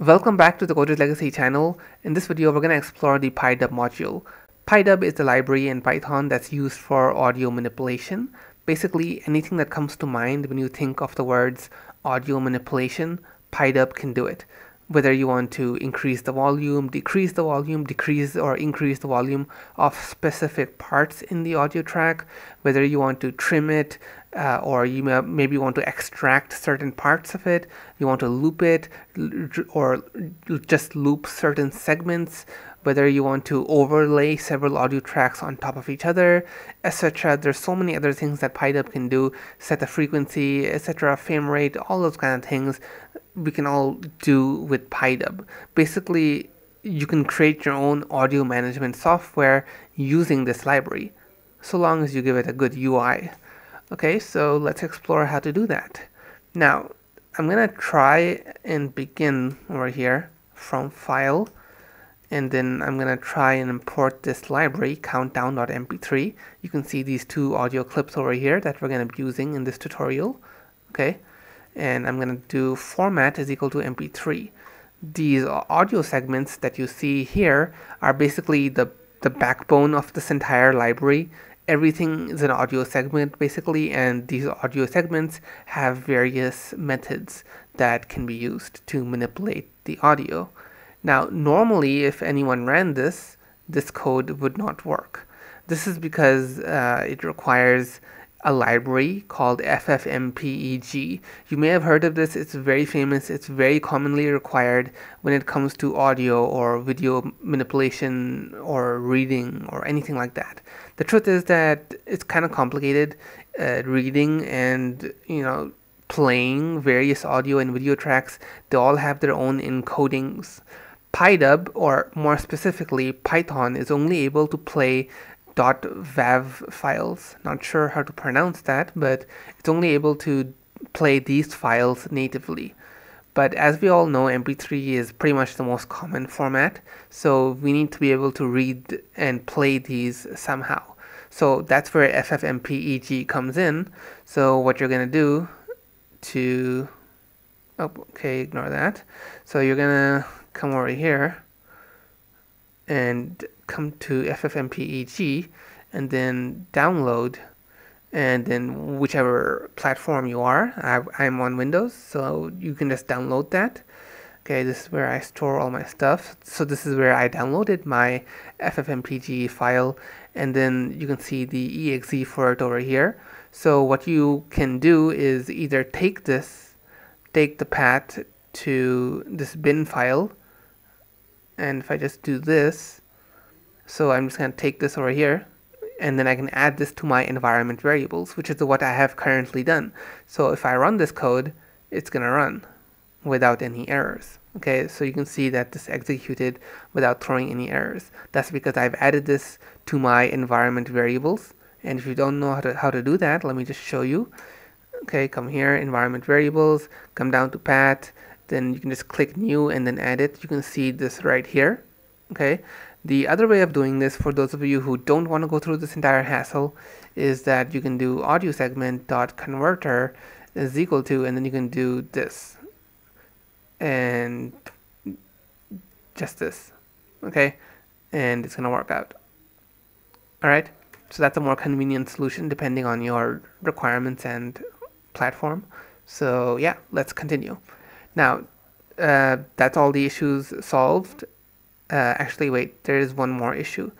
Welcome back to the Coders Legacy channel. In this video, we're going to explore the PyDub module. PyDub is the library in Python that's used for audio manipulation. Basically, anything that comes to mind when you think of the words audio manipulation, PyDub can do it whether you want to increase the volume, decrease the volume, decrease or increase the volume of specific parts in the audio track, whether you want to trim it uh, or you may, maybe want to extract certain parts of it, you want to loop it or just loop certain segments, whether you want to overlay several audio tracks on top of each other, etc. There's so many other things that PyDub can do, set the frequency, etc., frame rate, all those kind of things we can all do with PyDub. Basically, you can create your own audio management software using this library, so long as you give it a good UI. Okay, so let's explore how to do that. Now, I'm gonna try and begin over here from file, and then I'm gonna try and import this library, countdown.mp3. You can see these two audio clips over here that we're gonna be using in this tutorial. Okay, and I'm going to do format is equal to mp3 these audio segments that you see here are basically the the backbone of this entire library everything is an audio segment basically and these audio segments have various methods that can be used to manipulate the audio. Now normally if anyone ran this this code would not work. This is because uh, it requires a library called FFmpeg. You may have heard of this, it's very famous, it's very commonly required when it comes to audio or video manipulation or reading or anything like that. The truth is that it's kind of complicated uh, reading and, you know, playing various audio and video tracks. They all have their own encodings. PyDub, or more specifically Python, is only able to play .wav files. Not sure how to pronounce that, but it's only able to play these files natively. But as we all know, MP3 is pretty much the most common format, so we need to be able to read and play these somehow. So that's where FFmpeg comes in. So what you're going to do to... Oh, okay, ignore that. So you're going to come over here and come to FFmpeg and then download and then whichever platform you are. I, am on Windows so you can just download that. Okay this is where I store all my stuff. So this is where I downloaded my FFmpeg file and then you can see the exe for it over here. So what you can do is either take this take the path to this bin file and if I just do this so I'm just going to take this over here and then I can add this to my environment variables, which is what I have currently done. So if I run this code, it's going to run without any errors. Okay, so you can see that this executed without throwing any errors. That's because I've added this to my environment variables. And if you don't know how to, how to do that, let me just show you. Okay, come here, environment variables, come down to path, then you can just click new and then add it. You can see this right here. Okay, the other way of doing this, for those of you who don't want to go through this entire hassle, is that you can do audio segment dot converter is equal to, and then you can do this, and just this, okay, and it's gonna work out. All right, so that's a more convenient solution depending on your requirements and platform. So yeah, let's continue. Now, uh, that's all the issues solved. Uh, actually wait there is one more issue.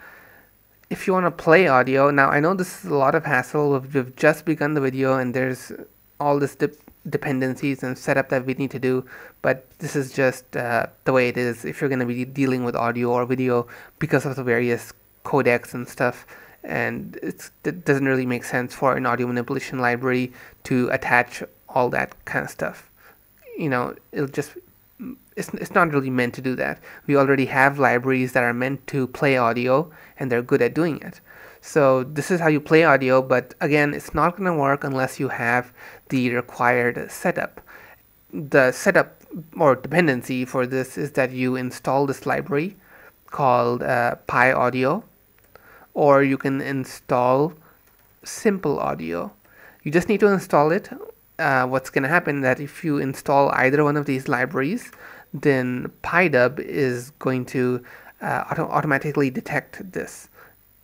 If you want to play audio now I know this is a lot of hassle. We've, just begun the video and there's all this de dependencies and setup that we need to do but this is just uh, the way it is if you're going to be dealing with audio or video because of the various codecs and stuff. And it doesn't really make sense for an audio manipulation library to attach all that kind of stuff you know it'll just it's, it's not really meant to do that. We already have libraries that are meant to play audio and they're good at doing it. So this is how you play audio, but again, it's not going to work unless you have the required setup. The setup or dependency for this is that you install this library called uh, PyAudio, or you can install Simple Audio. You just need to install it uh, what's going to happen that if you install either one of these libraries, then PyDub is going to uh, auto automatically detect this.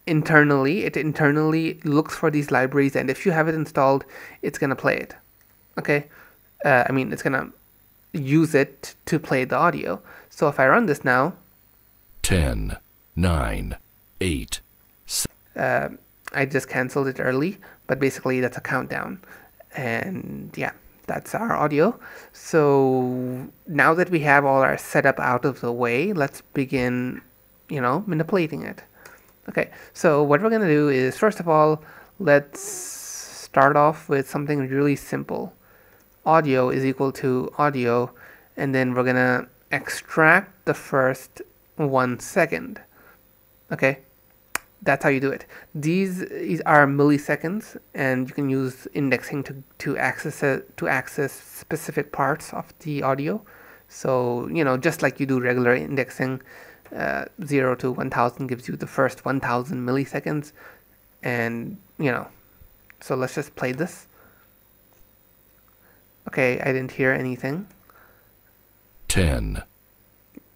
Internally, it internally looks for these libraries, and if you have it installed, it's going to play it. Okay, uh, I mean, it's going to use it to play the audio. So if I run this now, 10, 9, 8, uh, I just canceled it early, but basically that's a countdown. And yeah, that's our audio. So now that we have all our setup out of the way, let's begin, you know, manipulating it. Okay, so what we're gonna do is first of all, let's start off with something really simple. Audio is equal to audio, and then we're gonna extract the first one second. Okay, that's how you do it. These, are milliseconds, and you can use indexing to, to access it, to access specific parts of the audio. So you know, just like you do regular indexing, uh, zero to one thousand gives you the first one thousand milliseconds, and you know, so let's just play this. Okay, I didn't hear anything. 10,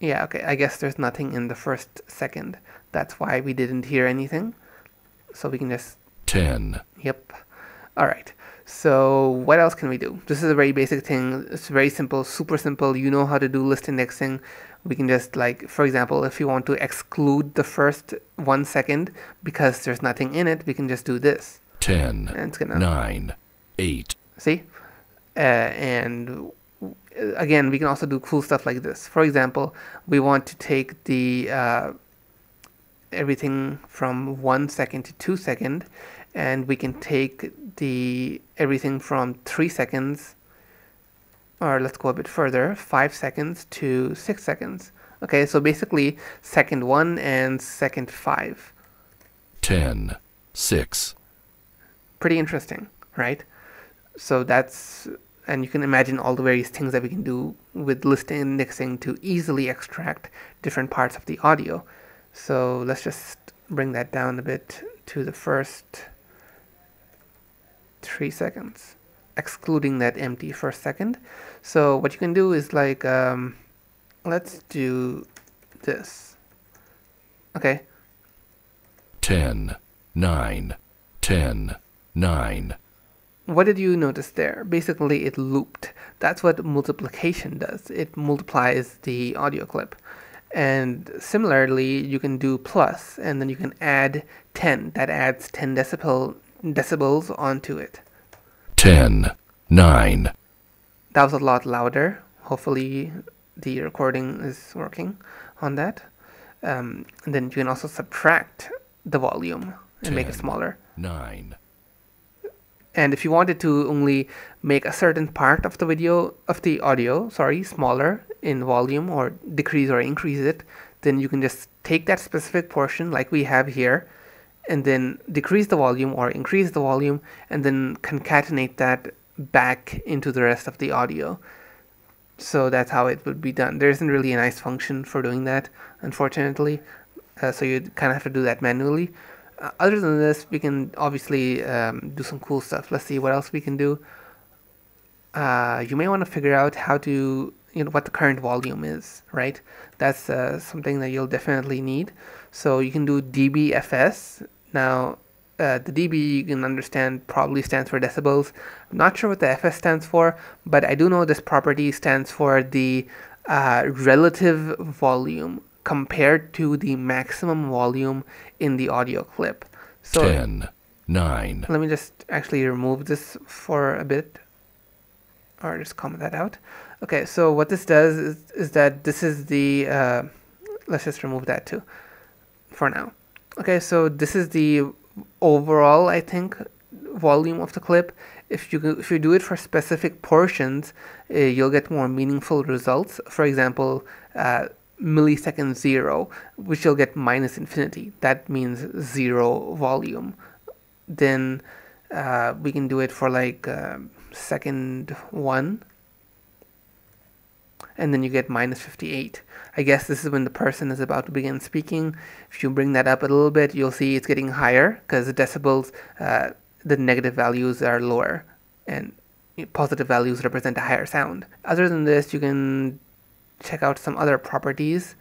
Yeah, okay, I guess there's nothing in the first second. That's why we didn't hear anything. So we can just 10, Yep. All right. So what else can we do? This is a very basic thing. It's very simple, super simple. You know how to do list indexing. We can just like, for example, if you want to exclude the first one second because there's nothing in it, we can just do this. 10, And it's gonna 9, 8, see. Uh, and again, we can also do cool stuff like this. For example, we want to take the uh, everything from one second to two second, and we can take the everything from three seconds, or let's go a bit further, five seconds to six seconds. Okay, so basically second one and second five. 10, 6, Pretty interesting, right? So that's and you can imagine all the various things that we can do with list indexing to easily extract different parts of the audio. So let's just bring that down a bit to the first three seconds, excluding that empty first second. So what you can do is like, um, let's do this. Okay, 10, 9, 10, 9, what did you notice there? Basically, it looped. That's what multiplication does. It multiplies the audio clip. And similarly, you can do plus, and then you can add 10. That adds 10 decibel decibels onto it. 10, 9, That was a lot louder. Hopefully, the recording is working on that. Um, and then you can also subtract the volume and make it smaller. 9, and if you wanted to only make a certain part of the video of the audio sorry smaller in volume or decrease or increase it then you can just take that specific portion like we have here and then decrease the volume or increase the volume and then concatenate that back into the rest of the audio. So that's how it would be done. There isn't really a nice function for doing that unfortunately. Uh, so you kind of have to do that manually other than this, we can obviously um, do some cool stuff. Let's see what else we can do. Uh, you may want to figure out how to, you know, what the current volume is, right? That's uh, something that you'll definitely need. So you can do dBFS. Now, uh, the dB you can understand probably stands for decibels. I'm not sure what the FS stands for, but I do know this property stands for the uh, relative volume compared to the maximum volume in the audio clip. So 10, 9, let me just actually remove this for a bit or just comment that out. Okay, so what this does is, is that this is the, uh, let's just remove that too for now. Okay, so this is the overall, I think, volume of the clip. If you if you do it for specific portions, uh, you'll get more meaningful results. For example, uh, millisecond zero, which you'll get minus infinity. That means zero volume. Then uh, we can do it for like uh, second one, and then you get minus 58. I guess this is when the person is about to begin speaking. If you bring that up a little bit, you'll see it's getting higher because the decibels, uh, the negative values are lower. And positive values represent a higher sound. Other than this, you can check out some other properties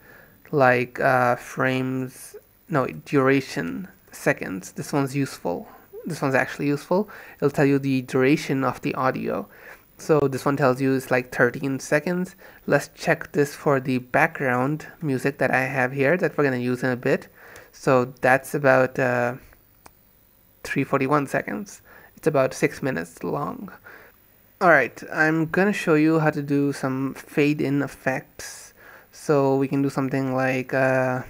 like uh, frames, no, duration, seconds. This one's useful. This one's actually useful. It'll tell you the duration of the audio. So this one tells you it's like 13 seconds. Let's check this for the background music that I have here that we're going to use in a bit. So that's about uh, 341 seconds. It's about 6 minutes long. Alright, I'm gonna show you how to do some fade in effects. So we can do something like uh,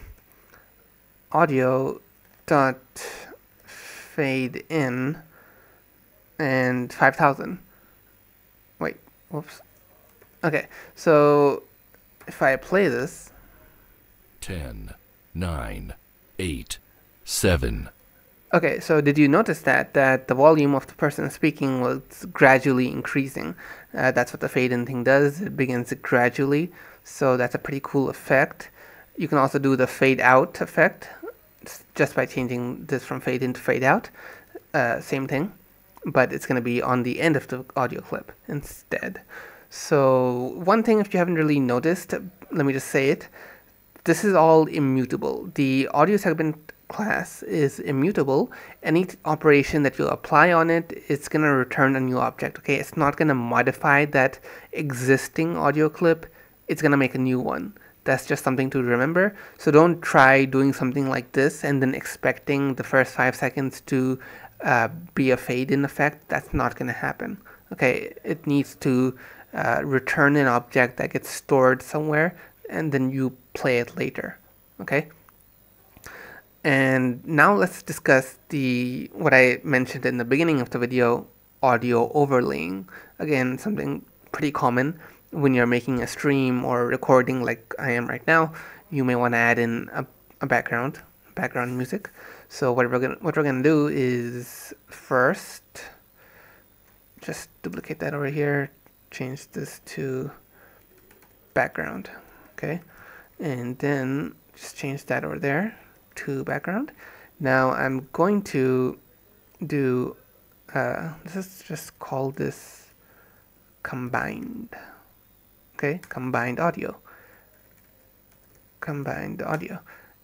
audio dot fade in and 5000. Wait, whoops. Okay, so if I play this 10, 9, 8, 7, Okay, so did you notice that that the volume of the person speaking was gradually increasing? Uh, that's what the fade in thing does. It begins gradually, so that's a pretty cool effect. You can also do the fade out effect just by changing this from fade in to fade out. Uh, same thing, but it's going to be on the end of the audio clip instead. So one thing, if you haven't really noticed, let me just say it. This is all immutable. The audio segment class is immutable, any operation that you apply on it, it's going to return a new object. Okay, it's not going to modify that existing audio clip. It's going to make a new one. That's just something to remember. So don't try doing something like this and then expecting the first five seconds to uh, be a fade in effect. That's not going to happen. Okay, it needs to uh, return an object that gets stored somewhere and then you play it later. Okay. And now let's discuss the what I mentioned in the beginning of the video, audio overlaying. Again, something pretty common when you're making a stream or recording like I am right now. You may want to add in a, a background, background music. So what we're gonna what we're gonna do is first just duplicate that over here, change this to background, okay, and then just change that over there to background. Now I'm going to do, uh, let's just call this combined, okay, combined audio, combined audio.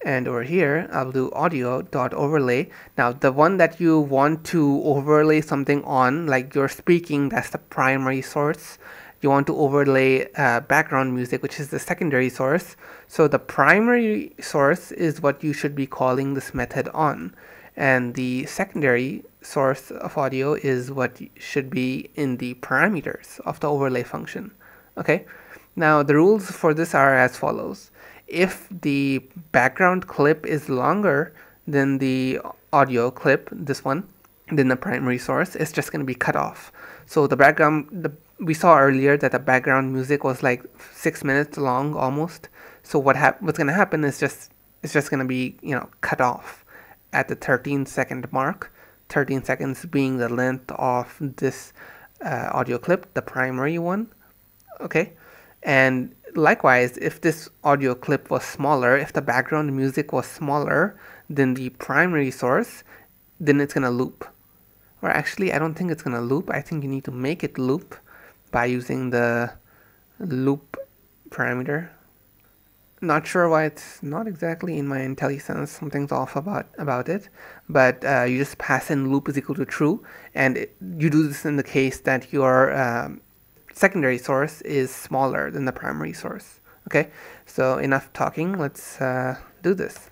And over here, I'll do audio dot overlay. Now, the one that you want to overlay something on, like you're speaking, that's the primary source you want to overlay uh, background music, which is the secondary source. So the primary source is what you should be calling this method on. And the secondary source of audio is what should be in the parameters of the overlay function. Okay, now the rules for this are as follows. If the background clip is longer than the audio clip, this one, then the primary source is just going to be cut off. So the background, the we saw earlier that the background music was like six minutes long almost. So what hap- what's gonna happen is just it's just gonna be you know cut off at the 13 second mark. 13 seconds being the length of this uh, audio clip, the primary one. Okay, and likewise, if this audio clip was smaller, if the background music was smaller than the primary source, then it's gonna loop. Or actually, I don't think it's gonna loop. I think you need to make it loop by using the loop parameter. Not sure why it's not exactly in my IntelliSense, something's off about, about it, but uh, you just pass in loop is equal to true, and it, you do this in the case that your um, secondary source is smaller than the primary source. Okay, so enough talking, let's uh, do this.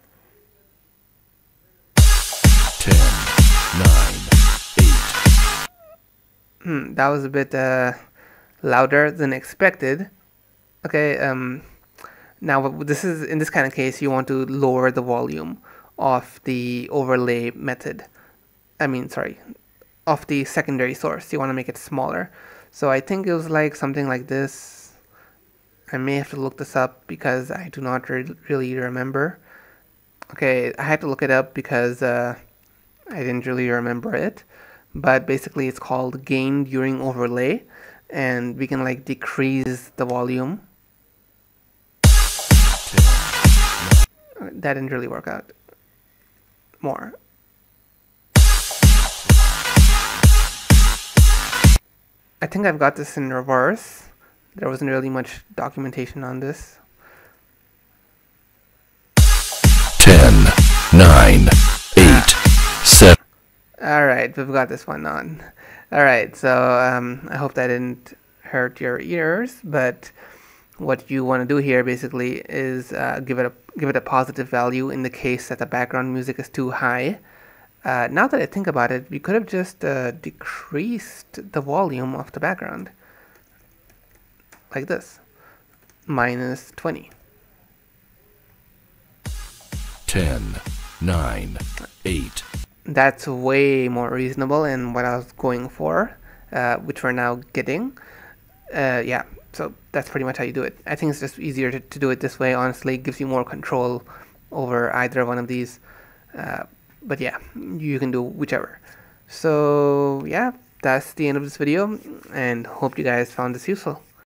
10, 9, 8. Hmm, that was a bit uh, louder than expected. Okay, um, now this is in this kind of case you want to lower the volume of the overlay method. I mean, sorry, of the secondary source. You want to make it smaller. So I think it was like something like this. I may have to look this up because I do not re really remember. Okay, I had to look it up because uh, I didn't really remember it. But basically, it's called gain during overlay and we can like decrease the volume that didn't really work out more I think I've got this in reverse. There wasn't really much documentation on this. 10, 9, 8, ah. 7. Alright, we've got this one on. Alright, so um, I hope that didn't hurt your ears, but what you want to do here basically is uh, give it a give it a positive value in the case that the background music is too high. Uh, now that I think about it, we could have just uh, decreased the volume of the background like this, minus 20. 10, 9, 8. That's way more reasonable in what I was going for, uh, which we're now getting. Uh, yeah, so that's pretty much how you do it. I think it's just easier to, to do it this way. Honestly, it gives you more control over either one of these. Uh, but yeah, you can do whichever. So yeah, that's the end of this video, and hope you guys found this useful.